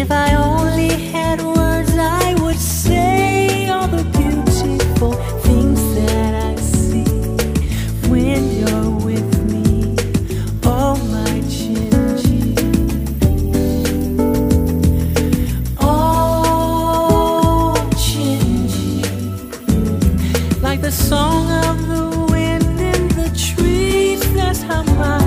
If I only had words, I would say all the beautiful things that I see when you're with me. Oh, my Gingy. Oh, Gingy. Like the song of the wind in the trees, that's how my.